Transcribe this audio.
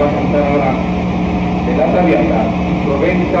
va a cantar ahora de la Traviata, Provenza